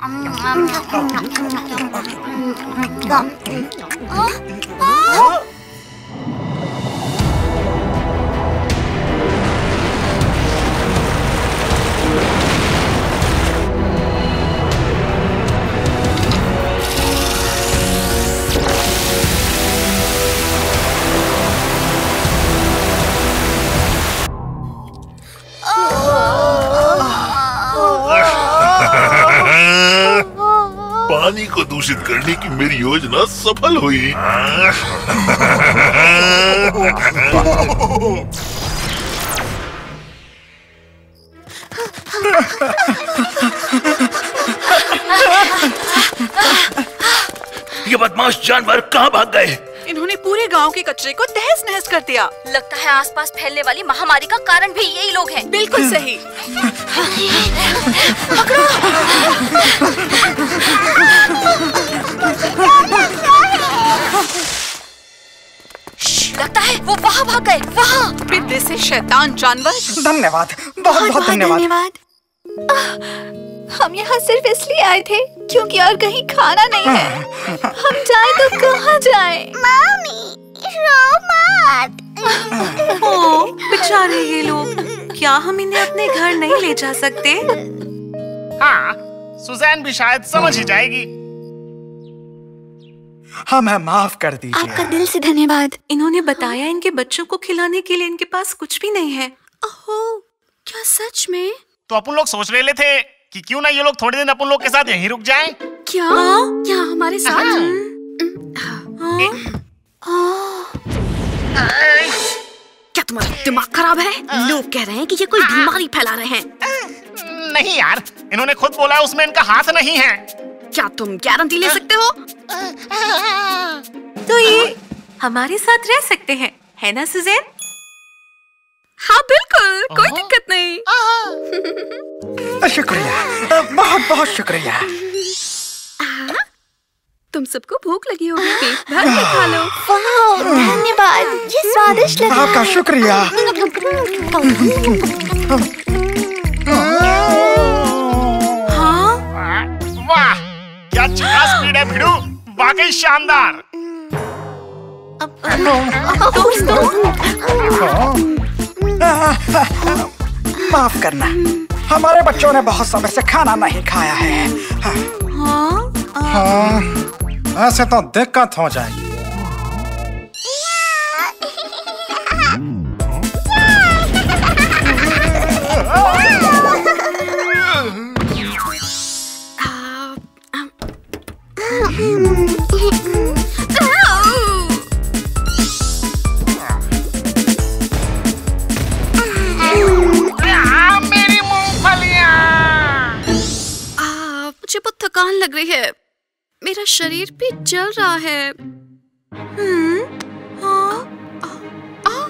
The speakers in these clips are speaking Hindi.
Ơ? Ơ? पानी को दूषित करने की मेरी योजना सफल हुई। ये बदमाश जानवर कहाँ भाग गए? इन्होंने पूरे गाँव के कचरे को तहस नहस कर दिया। लगता है आसपास फैलने वाली महामारी का कारण भी यही लोग हैं। बिल्कुल सही। लगता है वो वहाँ भाग गए वहाँ। पिद्दे से शैतान जानवर। धन्यवाद बहुत बहुत धन्यवाद। हम यहाँ सिर्फ़ इसलिए आए थे क्योंकि और कहीं खाना नहीं है। हम जाए तो कहाँ जाए? मामी रो मत। ओ, बेचारे ये लोग क्या हम इन्हें अपने घर नहीं ले जा सकते? हाँ सुजैन भी शायद समझ ही जाएगी। हमें माफ़ कर दीजिए। आपका दिल से धन्यवाद। इन्होंने बताया इनके बच्चों को खिलाने के लिए इनके पास कुछ भी नहीं है। ओहो क्या सच में? तो अपन लोग सोच रहे थे कि क्यों ना ये लोग थोड़े दिन अपन लोग के साथ यहीं रुक जाएँ? क्या? क्या हमारे साथ? क्या तुम्हारा दिमाग खराब है? लोग कह रहे हैं कि ये कोई बीमारी फैला रहे हैं। नहीं यार इन्होंने खुद बोला उसमें इनका हाथ नहीं है। क्या तुम गारंटी ले सकते हो? तो ये हमारे साथ रह सकते हैं है ना सुजैन? हाँ बिल्कुल कोई दिक्कत नहीं। शुक्रिया। बहुत बहुत शुक्रिया। तुम सबको भूख लगी होगी पेट भर के खा लो। धन्यवाद ये स्वादिष्ट लगा। आपका शुक्रिया। हाँ? वाह। क्या चिका स्पीड है भिड़ू वाकई शानदार. माफ़ करना. हमारे बच्चों ने बहुत समय से खाना नहीं खाया है। हाँ? हाँ ऐसे तो दिक्कत हो जाएगी। लग रही है। मेरा शरीर भी जल रहा है। हम्म, हाँ। आ,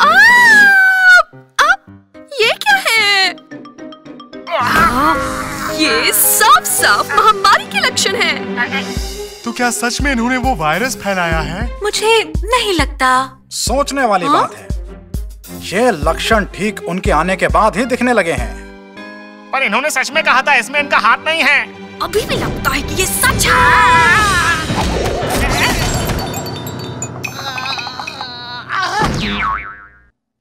आ, आ, ये क्या है? ये साफ़ साफ़ महामारी के लक्षण है। तो क्या सच में इन्होंने वो वायरस फैलाया है? मुझे नहीं लगता। सोचने वाली हा? बात है। ये लक्षण ठीक उनके आने के बाद ही दिखने लगे हैं। पर इन्होंने सच में कहा था इसमें इनका हाथ नहीं है। अभी भी लगता है कि ये सच है।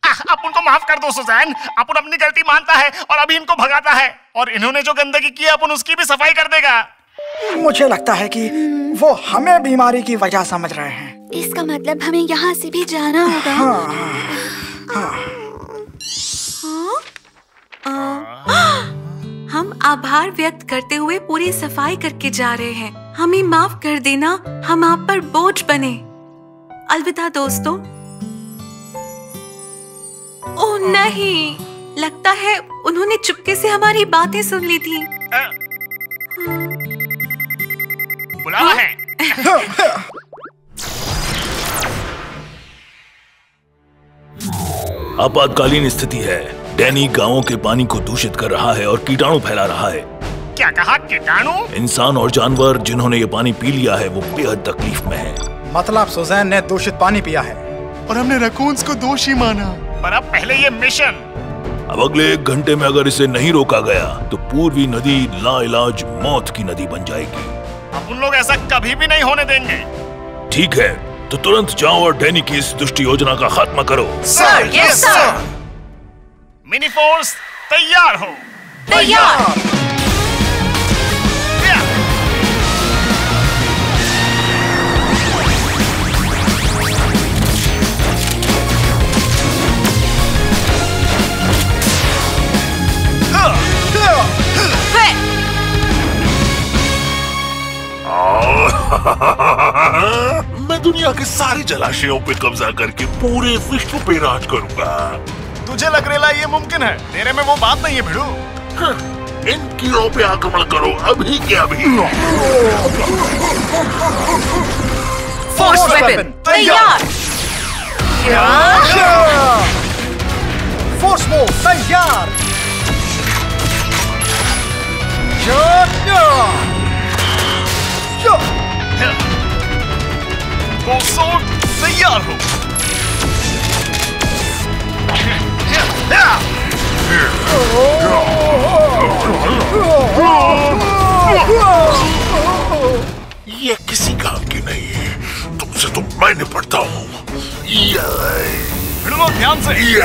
आह, अपन को माफ़ कर दो सुजैन। अपन अपनी गलती मानता है और अभी इनको भगाता है। और इन्होंने जो गंदगी की है अपन उसकी भी सफ़ाई कर देगा। मुझे लगता है कि वो हमें बीमारी की वजह समझ रहे हैं। इसका मतलब हमें यहाँ से भी जाना होगा। हम आभार व्यक्त करते हुए पूरी सफ़ाई करके जा रहे हैं। हमें माफ़ कर देना हम आप पर बोझ बने। अलविदा दोस्तों। ओह नहीं। लगता है उन्होंने चुपके से हमारी बातें सुन ली थी। बुलावा है। आपातकालीन स्थिति है। डैनी गाँवों के पानी को दूषित कर रहा है और कीटाणु फैला रहा है। क्या कहा कीटाणु? इंसान और जानवर जिन्होंने ये पानी पी लिया है वो बेहद तकलीफ़ में है। मतलब सुजैन ने दूषित पानी पिया है। और हमने रकून्स को दोषी माना। पर अब पहले ये मिशन। अब अगले एक घंटे में अगर इसे नहीं रोका गया तो पूर्वी नदी लाइलाज मौत की नदी बन जाएगी। अब उन लोग ऐसा कभी भी नहीं होने देंगे। ठीक है तो तुरंत जाओ और डैनी की इस दुष्ट योजना का खात्मा करो। Sir yes sir. Mini force तैयार हो। तैयार। मैं दुनिया के सारे जलाशयों पे कब्जा करके पूरे विश्व पे राज करूँगा। तुझे लग रहा ये मुमकिन है। तेरे में वो बात नहीं है भिड़ू। इन कीड़ों पे आक्रमण करो अभी के अभी। फोर्स वेपन तैयार। फोर्स तैयार। तैयार हो। ये किसी काम की नहीं है। तुमसे तो मैं निपटता हूँ। ध्यान से।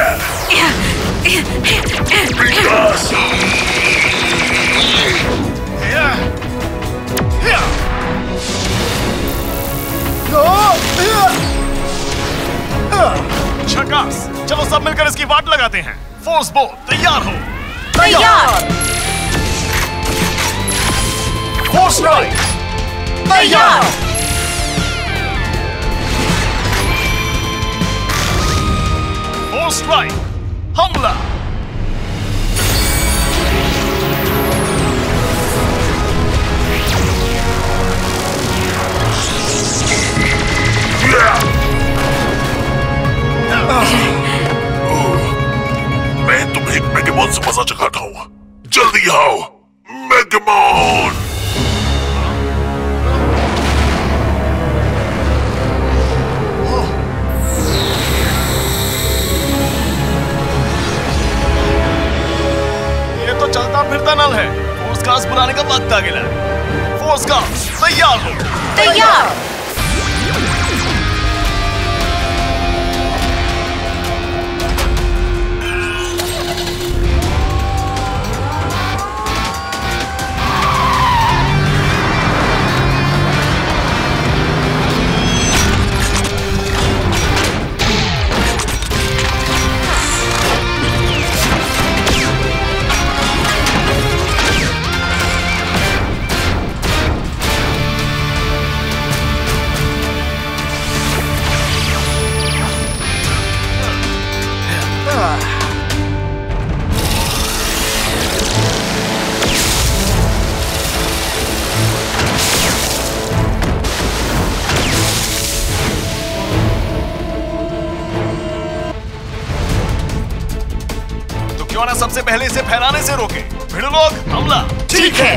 झकास चलो सब मिलकर इसकी वाट लगाते हैं। फोर्स बो तैयार हो। तैयार। फोर्स राइट तैयार। फोर्स राइट हमला। तो सबसे पहले इसे फैलाने से रोके। भिड़ लोग हमला। ठीक है।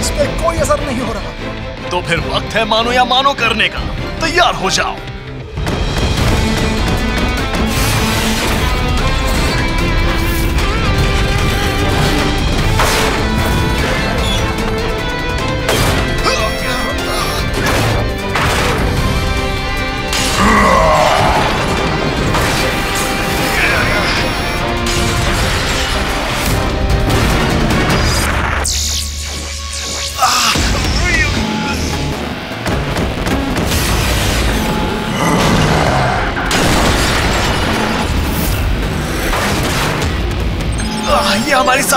इस पे कोई असर नहीं हो रहा। तो फिर वक्त है मानो या मानो करने का। तैयार हो जाओ।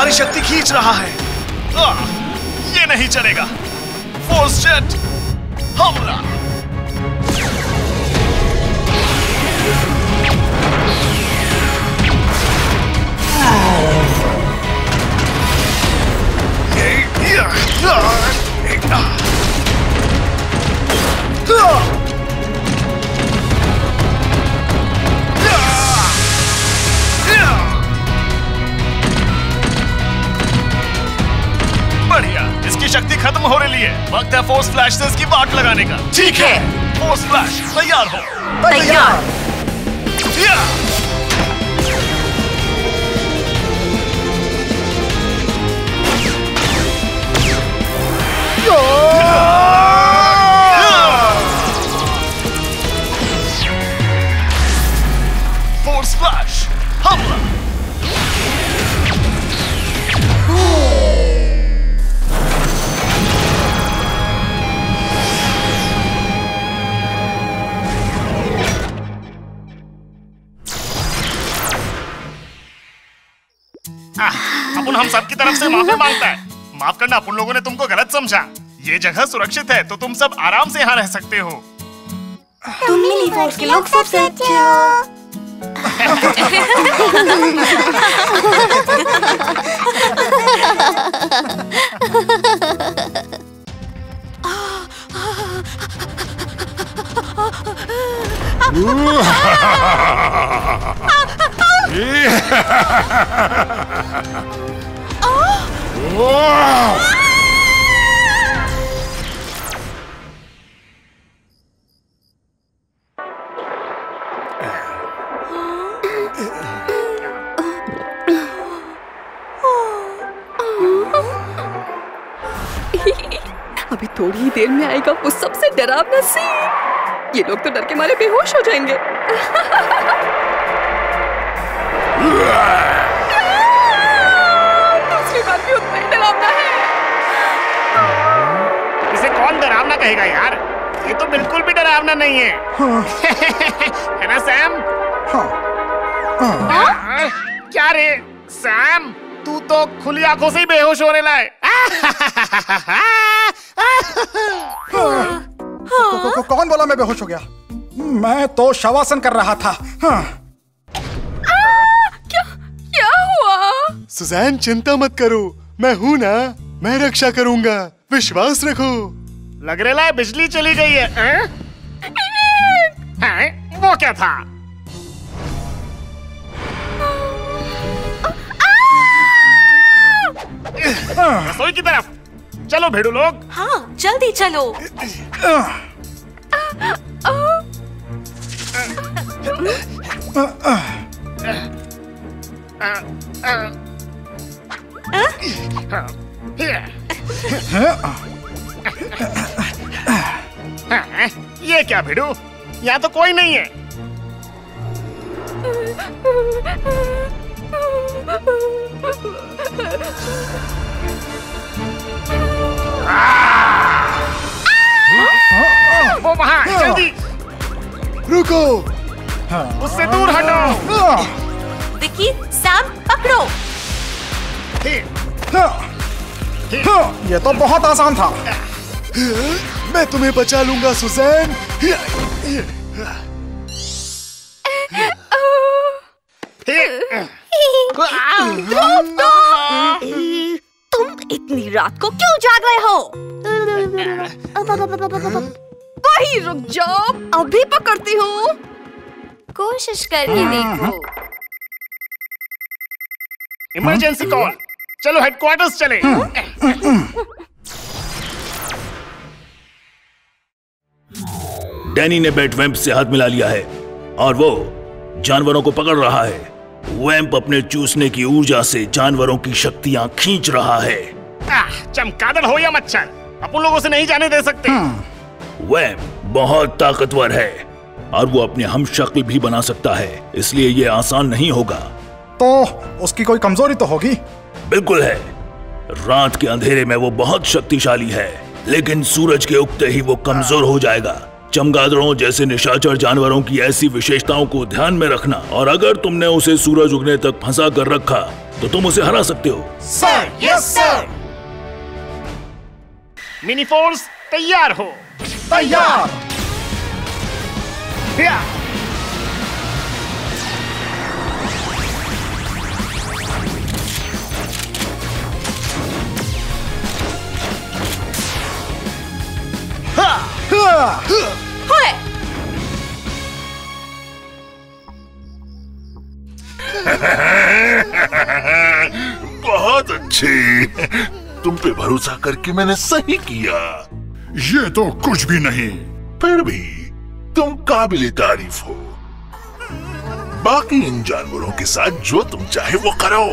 सारी शक्ति खींच रहा है। आ, ये नहीं चलेगा। फोर्स जेट हमला। Yeah. है। वक्त है फोर्स फ्लैश से इसकी बाट लगाने का। ठीक है। फोर्स फ्लैश तैयार हो। तैयार। या! तरफ़ से माफ़ी माँगता है। माफ़ करना अपन लोगों ने तुमको गलत समझा। ये जगह सुरक्षित है तो तुम सब आराम से यहाँ रह सकते हो। तुम मिली फोर्स के लोग सबसे अच्छे हो। अभी थोड़ी ही देर में आएगा वो सबसे डरावना सीन ये लोग तो डर के मारे बेहोश हो जाएँगे। कहेगा यार ये तो बिल्कुल भी डरावना नहीं है। है। ना सैम? हाँ? क्या रे? सैम तू तो खुली आँखों से ही बेहोश होने लाए कौन बोला मैं बेहोश हो गया? मैं तो शवासन कर रहा था। हाँ। क्या क्या हुआ? सुजैन चिंता मत करो। मैं हूँ ना मैं रक्षा करूँगा। विश्वास रखो। लग रहा है बिजली चली गई है हैं? हैं? वो क्या था? रसोई की तरफ़। चलो भेड़ू लोग। हाँ जल्दी चलो। हैं? ये क्या भिड़ू? यहाँ तो कोई नहीं है। वो वहाँ जल्दी। रुको। उससे दूर हटो। विकी सैम पकड़ो। ये तो बहुत आसान था। मैं तुम्हें बचा लूँगा सुजैन। तुम इतनी रात को क्यों जाग रहे हो? वही रुक जाओ अभी पकड़ती हूँ। कोशिश करके देखो। इमरजेंसी कॉल चलो हेडक्वार्टर्स चले। डैनी ने बेट वैम्प से हाथ मिला लिया है और वो जानवरों को पकड़ रहा है। वैम्प अपने चूसने की ऊर्जा से जानवरों की शक्तियाँ खींच रहा है। आह, चमगादड़ हो या मच्छर अपन लोगों से नहीं जाने दे सकते। वैम्प बहुत ताकतवर है और वो अपने हम शक्ल भी बना सकता है इसलिए ये आसान नहीं होगा। तो उसकी कोई कमज़ोरी तो होगी? बिल्कुल है। रात के अंधेरे में वो बहुत शक्तिशाली है लेकिन सूरज के उगते ही वो कमज़ोर हो जाएगा। चमगादड़ों जैसे निशाचर जानवरों की ऐसी विशेषताओं को ध्यान में रखना और अगर तुमने उसे सूरज उगने तक फंसा कर रखा तो तुम उसे हरा सकते हो। Sir yes sir mini force तैयार हो। तैयार। या। होए पे भरोसा करके मैंने सही किया। ये तो कुछ भी नहीं। फिर भी तुम काबिल तारीफ़ हो। बाकी इन जानवरों के साथ जो तुम चाहे वो करो।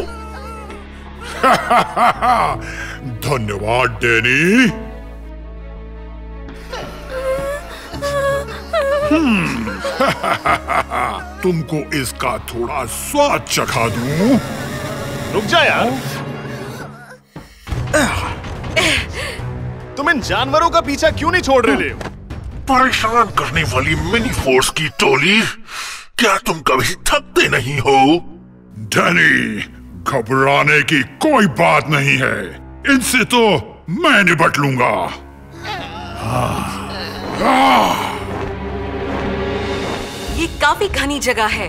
धन्यवाद डैनी। हम्म, तुमको इसका थोड़ा स्वाद चखा दूँ? रुक जा यार। तुम इन जानवरों का पीछा क्यों नहीं छोड़ रहे ले परेशान करने वाली मिनी फोर्स की टोली क्या तुम कभी थकते नहीं हो? डैनी घबराने की कोई बात नहीं है। इनसे तो मैं निपट लूँगा। ये काफ़ी घनी जगह है।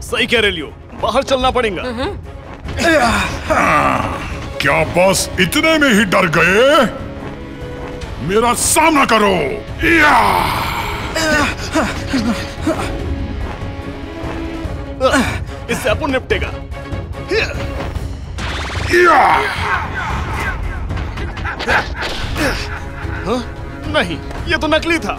सही कह रहे लियो बाहर चलना पड़ेगा। क्या बस इतने में ही डर गए मेरा सामना करो या! इससे अपन निपटेगा या! हाँ? नहीं ये तो नकली था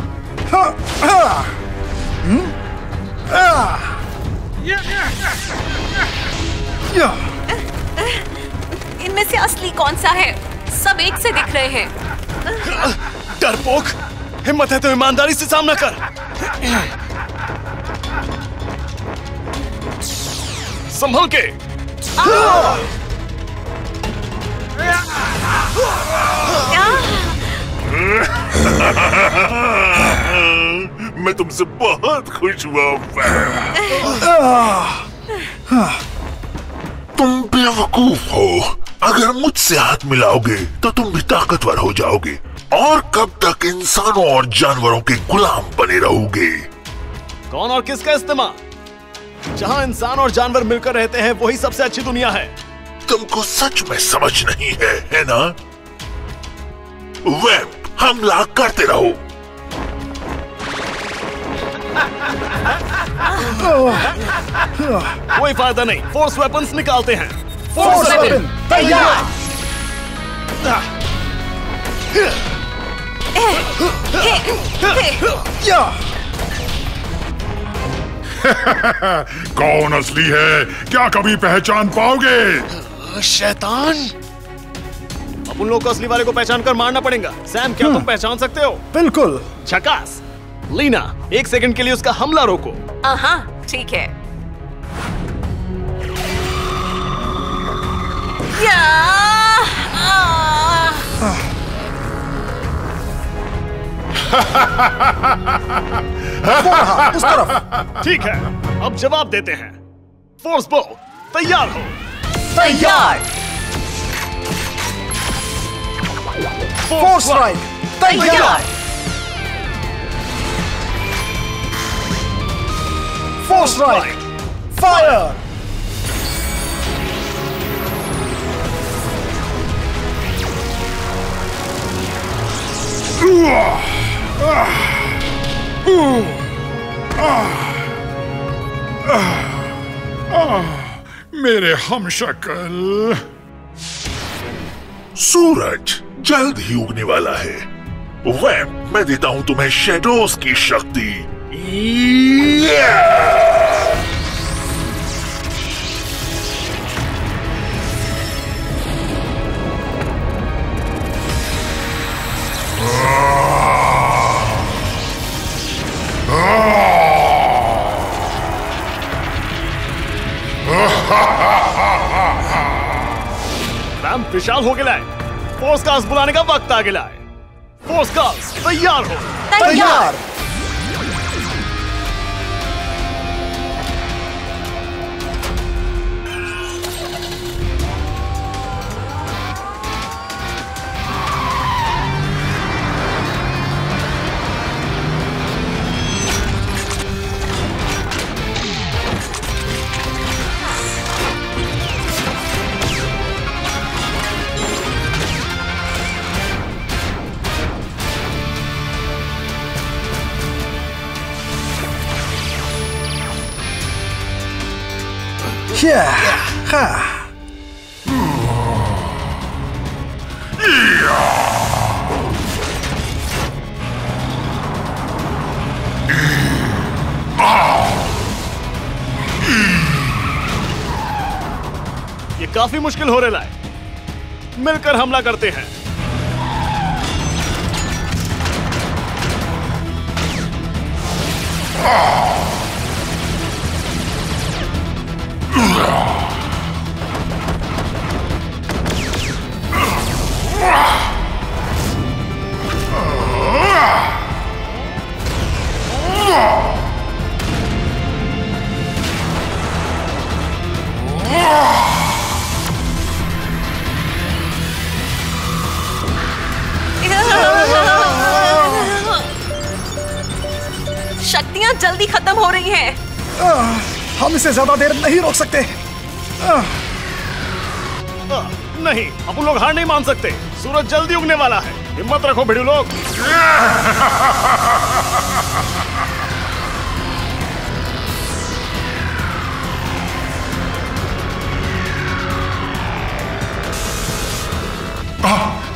इनमें से असली कौन सा है? सब एक से दिख रहे हैं। डरपोक हिम्मत है तो ईमानदारी से सामना कर। संभल के। मैं तुमसे बहुत खुश हुआ तुम बेवकूफ़ हो। अगर मुझसे हाथ मिलाओगे तो तुम भी ताकतवर हो जाओगे। और कब तक इंसानों और जानवरों के गुलाम बने रहोगे? कौन और किसका इस्तेमाल? जहाँ इंसान और जानवर मिलकर रहते हैं वही सबसे अच्छी दुनिया है। तुमको सच में समझ नहीं है है ना? वेब हमला करते रहो। कोई फ़ायदा नहीं फोर्स वेपन्स निकालते हैं। फोर्स वेपन तैयार या कौन असली है? क्या कभी पहचान पाओगे? शैतान। अब उन लोग को असली वाले को पहचान कर मारना पड़ेगा। सैम क्या तुम पहचान सकते हो? बिल्कुल। झकास। लीना एक सेकंड के लिए उसका हमला रोको। हाँ ठीक है। उस तरफ़। ठीक है अब जवाब देते हैं। फोर्स बो तैयार हो। तैयार। फोर्स स्ट्राइक तैयार। फोर्स राइट फायर मेरे हम शक्ल। सूरज जल्द ही उगने वाला है। वह, मैं देता हूँ तुम्हें शेडोज की शक्ति। रैम विशाल हो गया है। फोर्स कास्ट बुलाने का वक्त आ गया है। फोर्स कास्ट तैयार हो। तैयार। मुश्किल हो रहा है। मिलकर हमला करते हैं। शक्तियाँ जल्दी खत्म हो रही हैं। हम इसे ज़्यादा देर नहीं रोक सकते। नहीं अपन लोग हार नहीं मान सकते। सूरज जल्दी उगने वाला है। हिम्मत रखो भिड़ू लोग।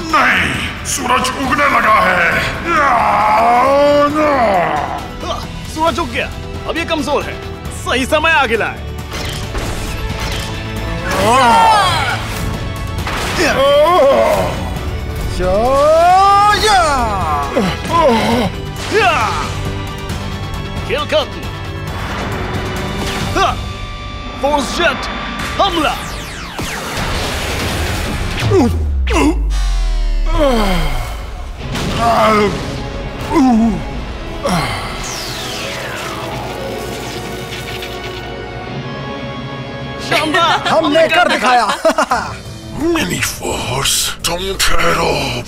नहीं। सूरज उगने लगा है। सूरज उग गया। अब ये कमज़ोर है। सही समय आगे लाए। खेल खत्म हाँ, फोर्स जेट हमला। हमने कर दिखाया। मिनी फोर्स तुम ठहरो।